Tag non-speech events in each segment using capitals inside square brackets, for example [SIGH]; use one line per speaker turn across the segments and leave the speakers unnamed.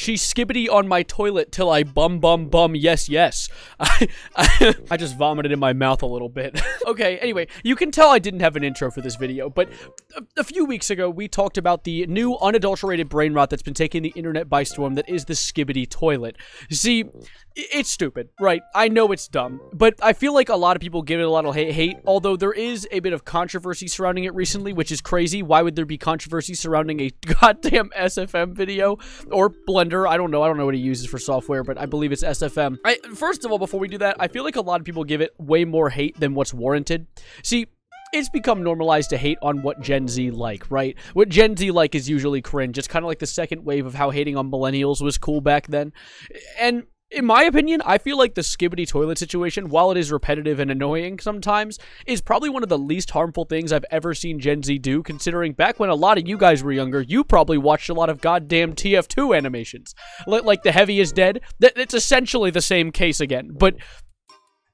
She skibidi on my toilet till I bum bum bum yes yes. [LAUGHS] I, I, I just vomited in my mouth a little bit. [LAUGHS] okay, anyway, you can tell I didn't have an intro for this video, but a, a few weeks ago we talked about the new unadulterated brain rot that's been taking the internet by storm that is the skibidi toilet. See, it's stupid, right? I know it's dumb, but I feel like a lot of people give it a lot of hate, hate, although there is a bit of controversy surrounding it recently, which is crazy. Why would there be controversy surrounding a [LAUGHS] goddamn SFM video or Blender? I don't know. I don't know what he uses for software, but I believe it's SFM. I, first of all, before we do that, I feel like a lot of people give it way more hate than what's warranted. See, it's become normalized to hate on what Gen Z like, right? What Gen Z like is usually cringe. It's kind of like the second wave of how hating on millennials was cool back then. And in my opinion, I feel like the skibidi toilet situation, while it is repetitive and annoying sometimes, is probably one of the least harmful things I've ever seen Gen Z do, considering back when a lot of you guys were younger, you probably watched a lot of goddamn TF2 animations. Like The Heavy is Dead. It's essentially the same case again, but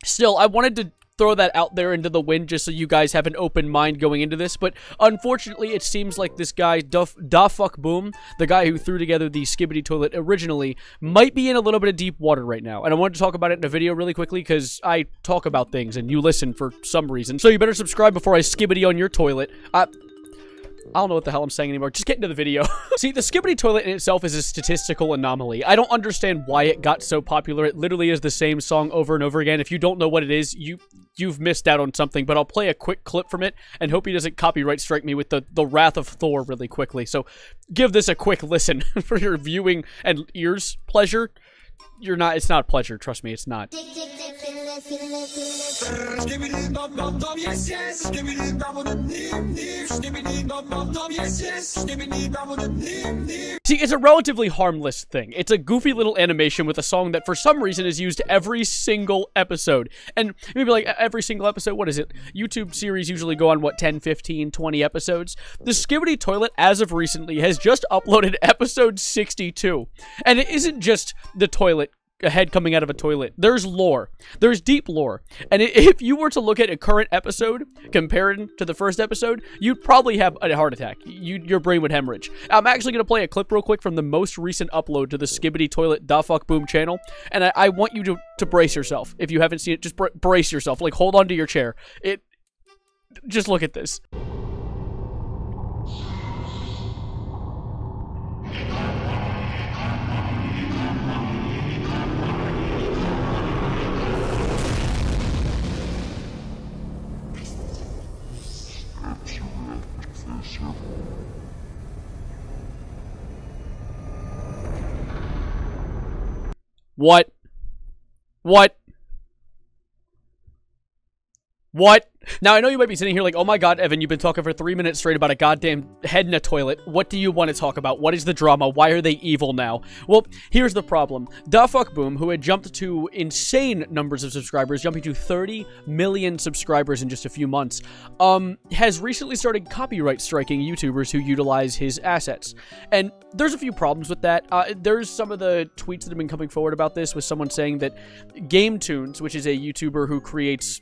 still, I wanted to throw that out there into the wind just so you guys have an open mind going into this. But unfortunately, it seems like this guy, Duff, DaFuqBoom, the guy who threw together the Skibidi Toilet originally, might be in a little bit of deep water right now. And I wanted to talk about it in a video really quickly because I talk about things and you listen for some reason. So you better subscribe before I skibidi on your toilet. Uh, I don't know what the hell I'm saying anymore. Just get into the video. [LAUGHS] See, the Skibidi toilet in itself is a statistical anomaly. I don't understand why it got so popular. It literally is the same song over and over again. If you don't know what it is, you you've missed out on something. But I'll play a quick clip from it and hope he doesn't copyright strike me with the the Wrath of Thor really quickly. So give this a quick listen [LAUGHS] for your viewing and ears pleasure. You're not. It's not pleasure. Trust me, it's not. See, it's a relatively harmless thing. It's a goofy little animation with a song that for some reason is used every single episode. And maybe like every single episode, what is it? YouTube series usually go on, what, 10, 15, 20 episodes? The Skibidi Toilet, as of recently, has just uploaded episode 62. And it isn't just the toilet a head coming out of a toilet. There's lore. There's deep lore. And [LAUGHS] if you were to look at a current episode compared to the first episode, you'd probably have a heart attack. You, your brain would hemorrhage. I'm actually going to play a clip real quick from the most recent upload to the Skibidi Toilet DaFuqBoom channel. And I, I, want you to, to brace yourself. If you haven't seen it, just br brace yourself. Like, hold on to your chair. It. Just look at this. What? What? What? Now, I know you might be sitting here like, oh my god, Evan, you've been talking for three minutes straight about a goddamn head in a toilet. What do you want to talk about? What is the drama? Why are they evil now? Well, here's the problem. DaFuqBoom, who had jumped to insane numbers of subscribers, jumping to 30 million subscribers in just a few months, um, has recently started copyright striking YouTubers who utilize his assets. And there's a few problems with that. Uh, there's some of the tweets that have been coming forward about this with someone saying that GameToons, which is a YouTuber who creates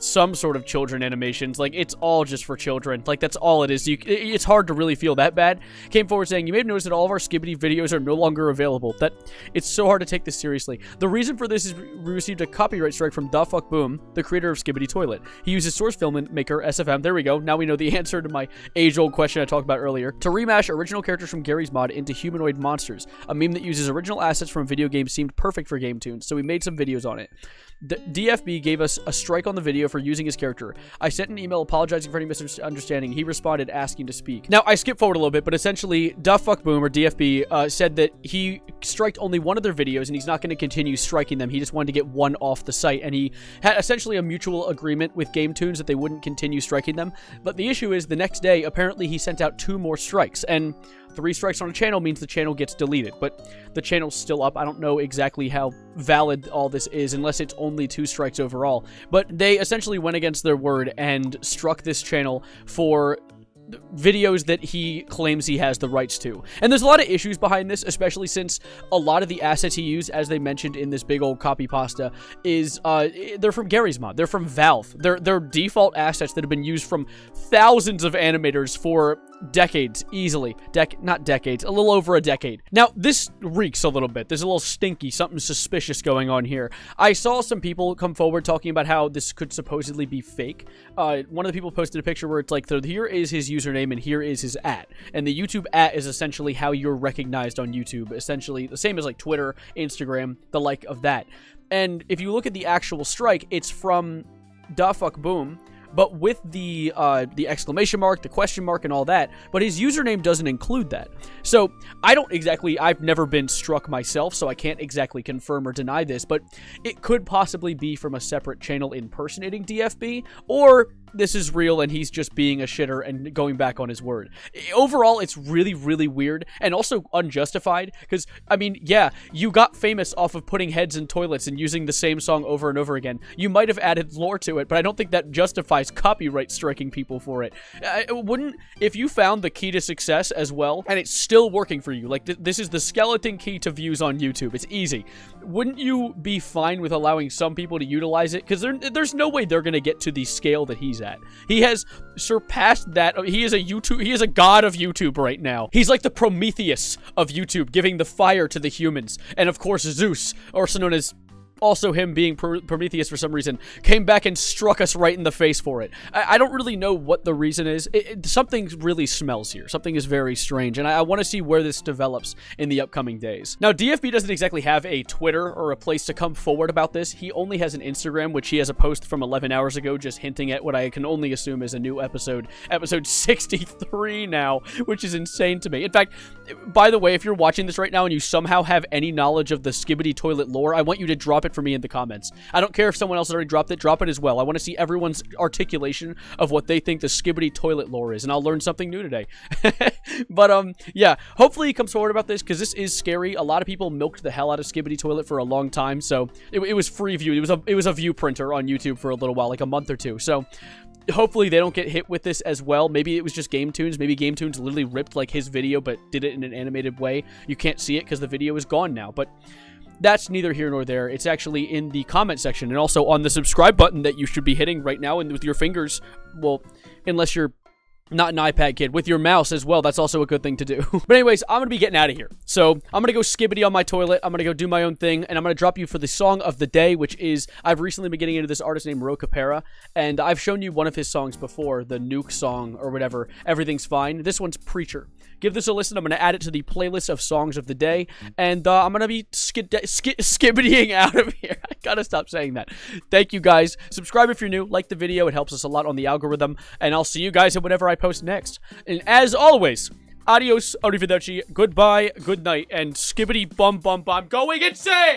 some sort of children animations. Like, it's all just for children. Like, that's all it is. You, it's hard to really feel that bad. Came forward saying, you may have noticed that all of our Skibidi videos are no longer available. That It's so hard to take this seriously. The reason for this is we received a copyright strike from DaFuqBoom, the creator of Skibidi Toilet. He uses source filmmaker SFM. There we go. Now we know the [LAUGHS] answer to my age-old question I talked about earlier. To remash original characters from Garry's Mod into humanoid monsters. A meme that uses original assets from video games seemed perfect for GameToons, so we made some videos on it. The DFB gave us a strike on the video for using his character. I sent an email apologizing for any misunderstanding. He responded asking to speak. Now, I skipped forward a little bit, but essentially, Duff Fuck Boom, or DFB, uh, said that he striked only one of their videos, and he's not going to continue striking them. He just wanted to get one off the site, and he had essentially a mutual agreement with GameToons that they wouldn't continue striking them. But the issue is, the next day, apparently he sent out two more strikes, and Three strikes on a channel means the channel gets deleted, but the channel's still up. I don't know exactly how valid all this is unless it's only two strikes overall. But they essentially went against their word and struck this channel for videos that he claims he has the rights to. And there's a lot of issues behind this, especially since a lot of the assets he used, as they mentioned in this big old copy pasta, is uh, they're from Garry's Mod. They're from Valve. They're, they're default assets that have been used from thousands of animators for decades, easily. Dec not decades, a little over a decade. Now, this reeks a little bit. There's a little stinky, something suspicious going on here. I saw some people come forward talking about how this could supposedly be fake. Uh, one of the people posted a picture where it's like, here is his username and here is his at. And the YouTube at is essentially how you're recognized on YouTube. Essentially, the same as like Twitter, Instagram, the like of that. And if you look at the actual strike, it's from DaFuqBoom, but with the uh, the exclamation mark, the question mark, and all that. But his username doesn't include that. So I don't exactly. I've never been struck myself, so I can't exactly confirm or deny this. But it could possibly be from a separate channel impersonating DFB, or this is real and he's just being a shitter and going back on his word. Overall, it's really, really weird and also unjustified because, I mean, yeah, you got famous off of putting heads in toilets and using the same song over and over again. You might have added lore to it, but I don't think that justifies copyright striking people for it. Uh, it wouldn't, if you found the key to success as well and it's still working for you, like th this is the skeleton key to views on YouTube, it's easy. Wouldn't you be fine with allowing some people to utilize it? Because there's no way they're going to get to the scale that he's at. He has surpassed that. He is a YouTube. He is a god of YouTube right now. He's like the Prometheus of YouTube, giving the fire to the humans. And of course, Zeus, also known as also him being Prometheus for some reason, came back and struck us right in the face for it. I, I don't really know what the reason is. It, it, something really smells here. Something is very strange, and I, I want to see where this develops in the upcoming days. Now, DFB doesn't exactly have a Twitter or a place to come forward about this. He only has an Instagram, which he has a post from 11 hours ago just hinting at what I can only assume is a new episode, episode 63 now, which is insane to me. In fact, by the way, if you're watching this right now and you somehow have any knowledge of the Skibidi toilet lore, I want you to drop it it for me in the comments. I don't care if someone else already dropped it, drop it as well. I want to see everyone's articulation of what they think the skibidi toilet lore is, and I'll learn something new today. [LAUGHS] but, um, yeah, hopefully he comes forward about this, because this is scary. A lot of people milked the hell out of skibidi toilet for a long time, so it, it was free view. It was a it was a view printer on YouTube for a little while, like a month or two. So hopefully they don't get hit with this as well. Maybe it was just GameToons. Maybe GameToons literally ripped like his video, but did it in an animated way. You can't see it because the video is gone now. But that's neither here nor there. It's actually in the comment section and also on the subscribe button that you should be hitting right now and with your fingers. Well, unless you're not an iPad kid, with your mouse as well. That's also a good thing to do. [LAUGHS] but anyways, I'm going to be getting out of here. So I'm going to go skibidi on my toilet. I'm going to go do my own thing. And I'm going to drop you for the song of the day, which is, I've recently been getting into this artist named Ro Capera. And I've shown you one of his songs before, the Nuke song or whatever. Everything's Fine. This one's Preacher. Give this a listen. I'm going to add it to the playlist of songs of the day. And uh, I'm going to be skid skibidying [LAUGHS] out of here. I got to stop saying that. Thank you guys. Subscribe if you're new. Like the video. It helps us a lot on the algorithm. And I'll see you guys in whatever I post next. And as always, adios, arrivederci, goodbye, good night, and skibidi bum bum bum going insane!